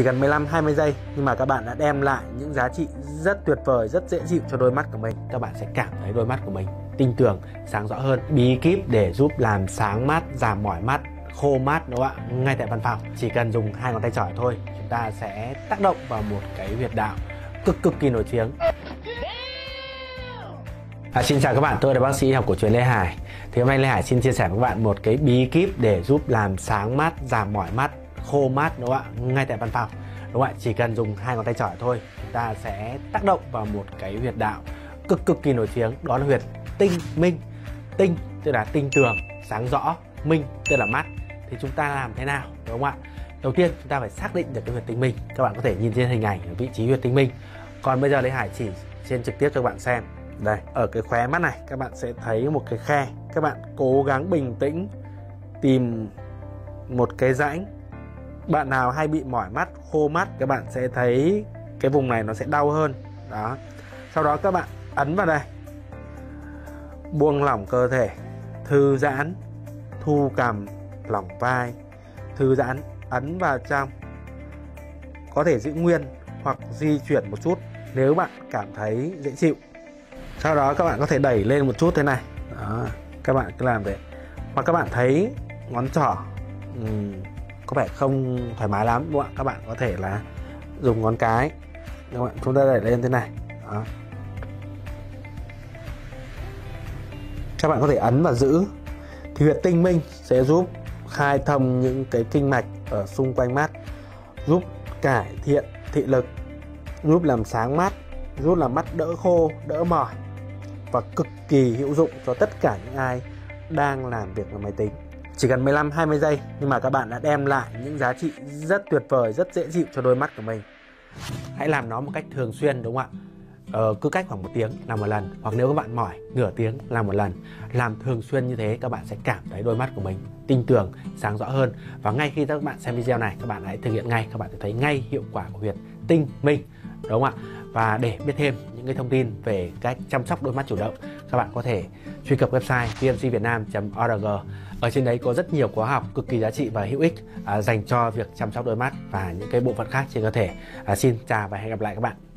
chỉ cần 15 20 giây nhưng mà các bạn đã đem lại những giá trị rất tuyệt vời, rất dễ chịu cho đôi mắt của mình. Các bạn sẽ cảm thấy đôi mắt của mình tinh tường, sáng rõ hơn. Bí kíp để giúp làm sáng mắt, giảm mỏi mắt, khô mắt đúng không ạ? Ngay tại văn phòng. Chỉ cần dùng hai ngón tay trỏ thôi, chúng ta sẽ tác động vào một cái huyệt đạo cực cực kỳ nổi tiếng. À, xin chào các bạn, tôi là bác sĩ học cổ truyền Lê Hải. Thì hôm nay Lê Hải xin chia sẻ với các bạn một cái bí kíp để giúp làm sáng mắt, giảm mỏi mắt, khô mát đúng không ạ? Ngay tại văn phòng. Đúng không ạ? Chỉ cần dùng hai ngón tay trỏ thôi, chúng ta sẽ tác động vào một cái huyệt đạo cực cực kỳ nổi tiếng, đó là huyệt tinh minh. Tinh tức là tinh tường, sáng rõ, minh tức là mắt. Thì chúng ta làm thế nào đúng không ạ? Đầu tiên chúng ta phải xác định được cái huyệt tinh minh. Các bạn có thể nhìn trên hình ảnh ở vị trí huyệt tinh minh. Còn bây giờ Lê Hải chỉ trên trực tiếp cho các bạn xem đây ở cái khóe mắt này các bạn sẽ thấy một cái khe các bạn cố gắng bình tĩnh tìm một cái rãnh bạn nào hay bị mỏi mắt khô mắt các bạn sẽ thấy cái vùng này nó sẽ đau hơn. Đó. Sau đó các bạn ấn vào đây. Buông lỏng cơ thể. Thư giãn thu cằm lỏng vai. Thư giãn ấn vào trong. Có thể giữ nguyên hoặc di chuyển một chút nếu bạn cảm thấy dễ chịu. Sau đó các bạn có thể đẩy lên một chút thế này. Đó. Các bạn cứ làm thế. Hoặc các bạn thấy ngón trỏ um, có vẻ không thoải mái lắm, đúng không ạ các bạn có thể là dùng ngón cái các bạn, chúng ta đẩy lên thế này đó. các bạn có thể ấn và giữ thì huyệt tinh minh sẽ giúp khai thông những cái kinh mạch ở xung quanh mắt, giúp cải thiện thị lực, giúp làm sáng mắt, giúp làm mắt đỡ khô, đỡ mỏi và cực kỳ hữu dụng cho tất cả những ai đang làm việc ở máy tính. Chỉ cần 15 20 giây nhưng mà các bạn đã đem lại những giá trị rất tuyệt vời, rất dễ chịu cho đôi mắt của mình. Hãy làm nó một cách thường xuyên đúng không ạ? Ờ, cứ cách khoảng một tiếng làm một lần hoặc nếu các bạn mỏi nửa tiếng làm một lần làm thường xuyên như thế các bạn sẽ cảm thấy đôi mắt của mình tinh tường sáng rõ hơn và ngay khi các bạn xem video này các bạn hãy thực hiện ngay các bạn sẽ thấy ngay hiệu quả của huyệt tinh minh đúng không ạ và để biết thêm những cái thông tin về cách chăm sóc đôi mắt chủ động các bạn có thể truy cập website vmcvietnam.org ở trên đấy có rất nhiều khóa học cực kỳ giá trị và hữu ích à, dành cho việc chăm sóc đôi mắt và những cái bộ phận khác trên cơ thể. À, xin chào và hẹn gặp lại các bạn.